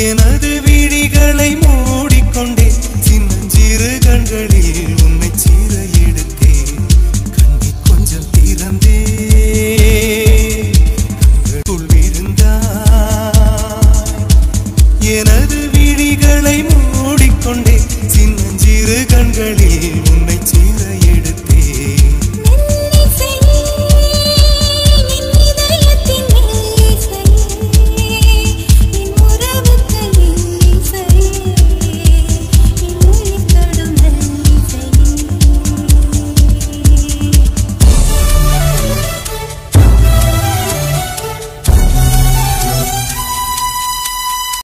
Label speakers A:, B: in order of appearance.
A: எனது விழிகளை மூடிக்கொண்டே சின்னஞ்சிறு கண்களில் உன்னை சீர எடுத்தே கண்ணை கொஞ்சம் திறந்தே கண்களுள் விழுந்தாய் எனது விழிகளை மூடிக்கொண்டே சின்னஞ்சிறு கண்களில்